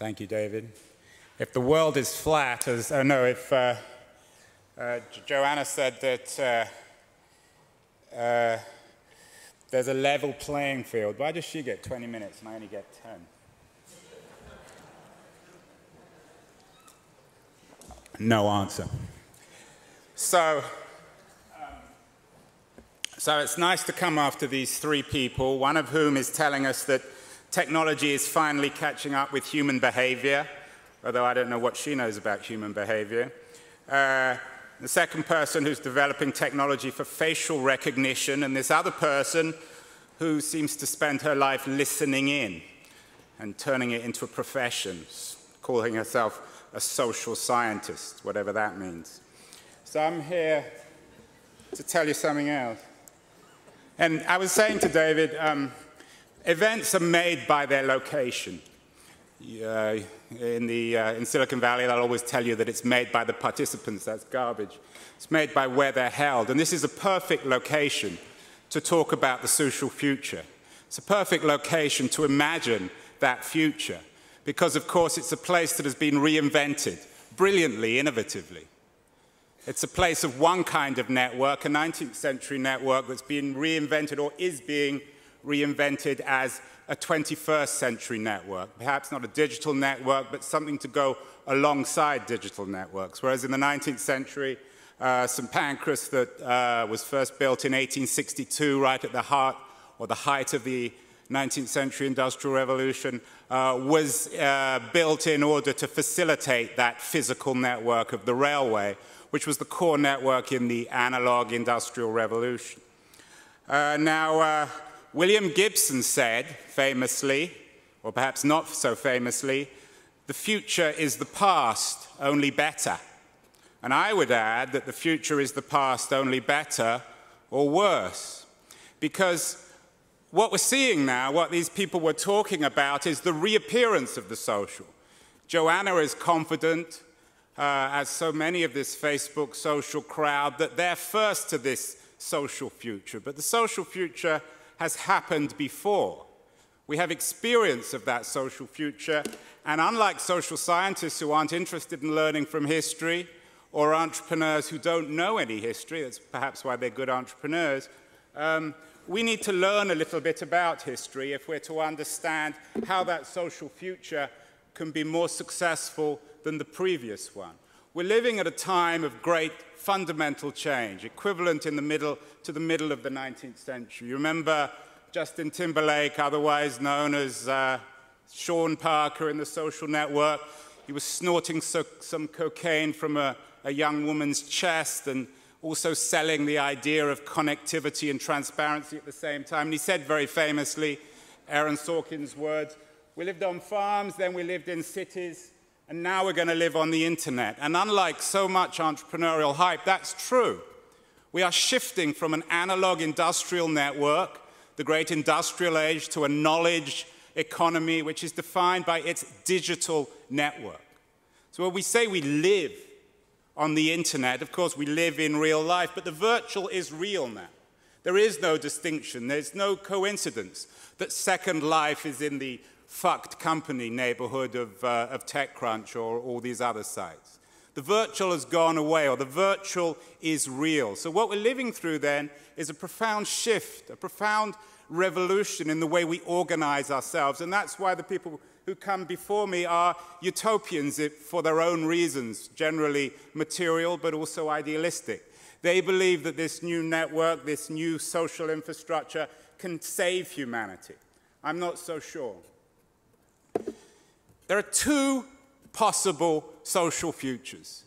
Thank you, David. If the world is flat, as, oh no, if uh, uh, Joanna said that uh, uh, there's a level playing field, why does she get 20 minutes and I only get 10? No answer. So, um, so it's nice to come after these three people, one of whom is telling us that technology is finally catching up with human behavior, although I don't know what she knows about human behavior. Uh, the second person who's developing technology for facial recognition, and this other person who seems to spend her life listening in and turning it into a profession, calling herself a social scientist, whatever that means. So I'm here to tell you something else. And I was saying to David, um, events are made by their location. Uh, in, the, uh, in Silicon Valley, they'll always tell you that it's made by the participants. That's garbage. It's made by where they're held. And this is a perfect location to talk about the social future. It's a perfect location to imagine that future because, of course, it's a place that has been reinvented brilliantly, innovatively. It's a place of one kind of network, a 19th century network that's been reinvented or is being reinvented as a 21st century network. Perhaps not a digital network, but something to go alongside digital networks. Whereas in the 19th century, uh, St. Pancras that uh, was first built in 1862, right at the heart or the height of the 19th century industrial revolution, uh, was uh, built in order to facilitate that physical network of the railway, which was the core network in the analog industrial revolution. Uh, now, uh, William Gibson said, famously, or perhaps not so famously, the future is the past, only better. And I would add that the future is the past, only better or worse. Because what we're seeing now, what these people were talking about, is the reappearance of the social. Joanna is confident, uh, as so many of this Facebook social crowd, that they're first to this social future. But the social future has happened before. We have experience of that social future, and unlike social scientists who aren't interested in learning from history, or entrepreneurs who don't know any history, that's perhaps why they're good entrepreneurs, um, we need to learn a little bit about history if we're to understand how that social future can be more successful than the previous one. We're living at a time of great fundamental change, equivalent in the middle to the middle of the 19th century. You remember Justin Timberlake, otherwise known as uh, Sean Parker in the social network. He was snorting so, some cocaine from a, a young woman's chest and also selling the idea of connectivity and transparency at the same time. And he said very famously, Aaron Sorkin's words, we lived on farms, then we lived in cities, and now we're going to live on the internet. And unlike so much entrepreneurial hype, that's true. We are shifting from an analog industrial network, the great industrial age, to a knowledge economy which is defined by its digital network. So when we say we live on the internet, of course we live in real life, but the virtual is real now. There is no distinction, there's no coincidence that Second Life is in the fucked company neighborhood of, uh, of TechCrunch or all these other sites. The virtual has gone away, or the virtual is real. So, what we're living through then is a profound shift, a profound revolution in the way we organize ourselves. And that's why the people who come before me are utopians for their own reasons, generally material but also idealistic. They believe that this new network, this new social infrastructure, can save humanity. I'm not so sure. There are two possible social futures,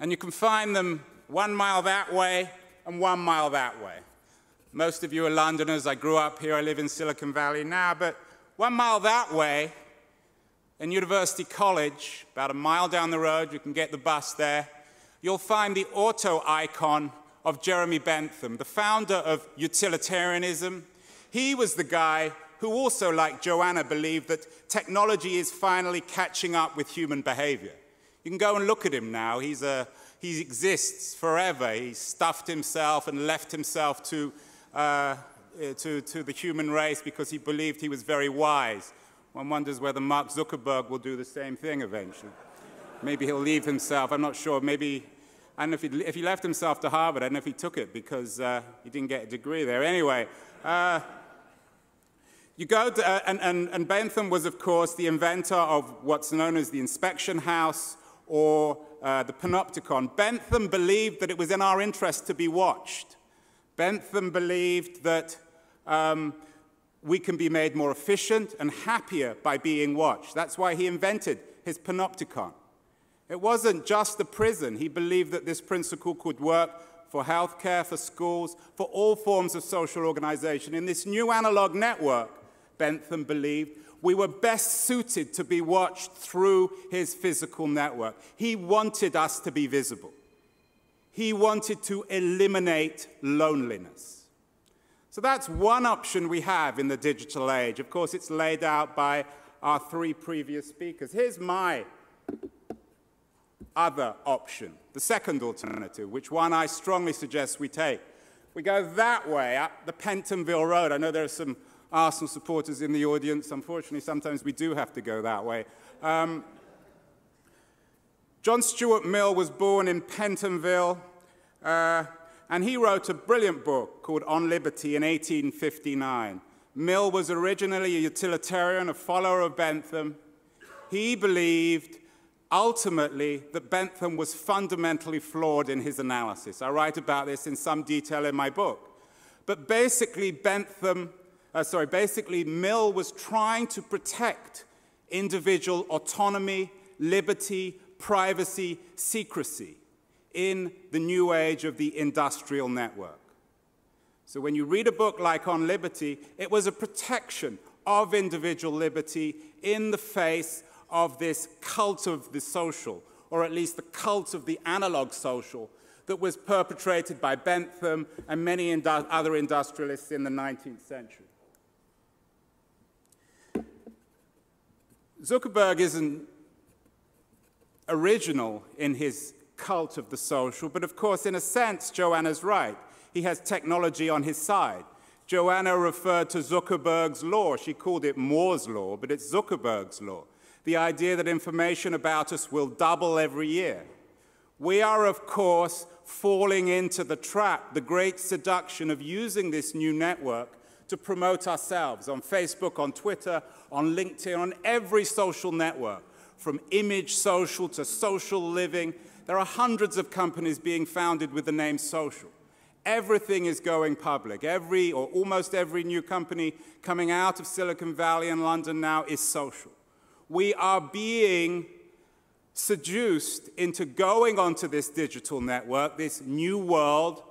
and you can find them one mile that way and one mile that way. Most of you are Londoners. I grew up here. I live in Silicon Valley now. But one mile that way, in University College, about a mile down the road, you can get the bus there, you'll find the auto icon of Jeremy Bentham, the founder of utilitarianism. He was the guy who also, like Joanna, believed that technology is finally catching up with human behavior. You can go and look at him now. He's a, he exists forever. He stuffed himself and left himself to, uh, to, to the human race because he believed he was very wise. One wonders whether Mark Zuckerberg will do the same thing eventually. Maybe he'll leave himself, I'm not sure, maybe, I don't know if he, if he left himself to Harvard, I don't know if he took it because uh, he didn't get a degree there. Anyway, uh, you go to, uh, and, and, and Bentham was, of course, the inventor of what's known as the inspection house or uh, the panopticon. Bentham believed that it was in our interest to be watched. Bentham believed that um, we can be made more efficient and happier by being watched. That's why he invented his panopticon. It wasn't just the prison. He believed that this principle could work for healthcare, for schools, for all forms of social organization. In this new analog network, Bentham believed, we were best suited to be watched through his physical network. He wanted us to be visible. He wanted to eliminate loneliness. So that's one option we have in the digital age. Of course, it's laid out by our three previous speakers. Here's my other option, the second alternative, which one I strongly suggest we take. We go that way, up the Pentonville Road. I know there are some Arsenal supporters in the audience. Unfortunately, sometimes we do have to go that way. Um, John Stuart Mill was born in Pentonville. Uh, and he wrote a brilliant book called On Liberty in 1859. Mill was originally a utilitarian, a follower of Bentham. He believed ultimately that Bentham was fundamentally flawed in his analysis. I write about this in some detail in my book. But basically, Bentham, uh, sorry, basically, Mill was trying to protect individual autonomy, liberty, privacy, secrecy in the new age of the industrial network. So when you read a book like On Liberty, it was a protection of individual liberty in the face of this cult of the social, or at least the cult of the analog social, that was perpetrated by Bentham and many indu other industrialists in the 19th century. Zuckerberg isn't original in his cult of the social, but of course, in a sense, Joanna's right. He has technology on his side. Joanna referred to Zuckerberg's law. She called it Moore's law, but it's Zuckerberg's law. The idea that information about us will double every year. We are, of course, falling into the trap, the great seduction of using this new network to promote ourselves on Facebook, on Twitter, on LinkedIn, on every social network, from image social to social living there are hundreds of companies being founded with the name social. Everything is going public. Every or almost every new company coming out of Silicon Valley and London now is social. We are being seduced into going onto this digital network, this new world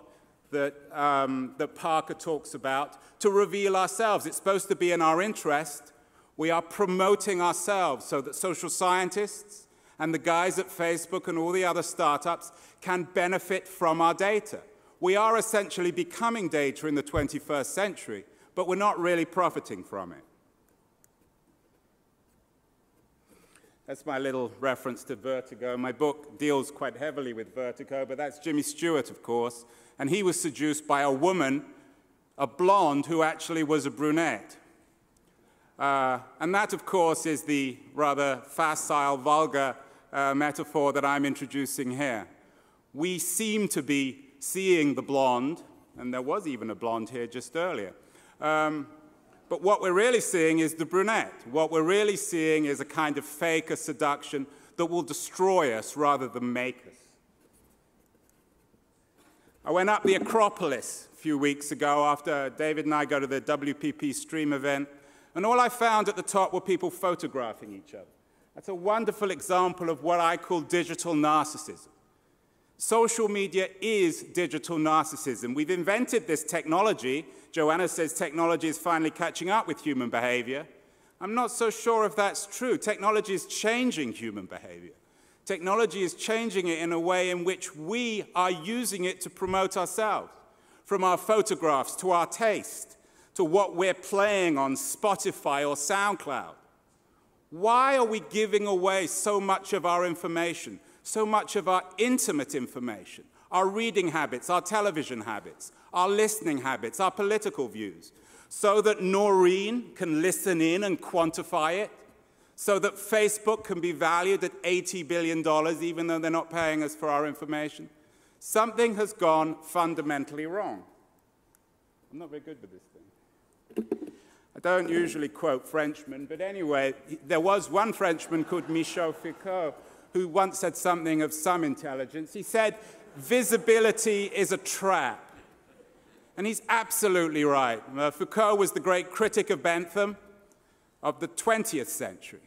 that, um, that Parker talks about, to reveal ourselves. It's supposed to be in our interest. We are promoting ourselves so that social scientists, and the guys at Facebook and all the other startups can benefit from our data. We are essentially becoming data in the 21st century, but we're not really profiting from it. That's my little reference to vertigo. My book deals quite heavily with vertigo, but that's Jimmy Stewart, of course. And he was seduced by a woman, a blonde, who actually was a brunette. Uh, and that, of course, is the rather facile, vulgar uh, metaphor that I'm introducing here. We seem to be seeing the blonde, and there was even a blonde here just earlier. Um, but what we're really seeing is the brunette. What we're really seeing is a kind of fake, a seduction that will destroy us rather than make us. I went up the Acropolis a few weeks ago after David and I go to the WPP Stream event, and all I found at the top were people photographing each other. That's a wonderful example of what I call digital narcissism. Social media is digital narcissism. We've invented this technology. Joanna says technology is finally catching up with human behavior. I'm not so sure if that's true. Technology is changing human behavior. Technology is changing it in a way in which we are using it to promote ourselves, from our photographs to our taste, to what we're playing on Spotify or SoundCloud. Why are we giving away so much of our information, so much of our intimate information, our reading habits, our television habits, our listening habits, our political views? so that Noreen can listen in and quantify it, so that Facebook can be valued at $80 billion even though they're not paying us for our information. Something has gone fundamentally wrong. I'm not very good with this thing. I don't usually quote Frenchmen, but anyway, there was one Frenchman called Michel Foucault who once said something of some intelligence. He said, visibility is a trap. And he's absolutely right. Uh, Foucault was the great critic of Bentham of the 20th century.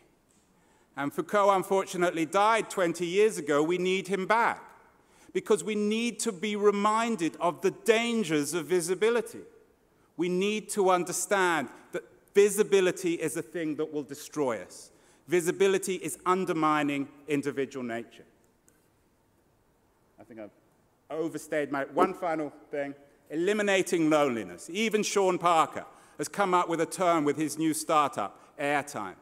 And Foucault unfortunately died 20 years ago. We need him back because we need to be reminded of the dangers of visibility. We need to understand that visibility is a thing that will destroy us. Visibility is undermining individual nature. I think I've overstayed my one final thing eliminating loneliness. Even Sean Parker has come up with a term with his new startup, Airtime.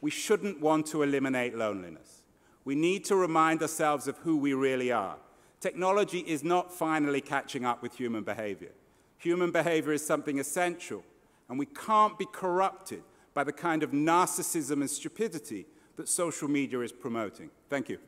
We shouldn't want to eliminate loneliness. We need to remind ourselves of who we really are. Technology is not finally catching up with human behavior. Human behavior is something essential, and we can't be corrupted by the kind of narcissism and stupidity that social media is promoting. Thank you.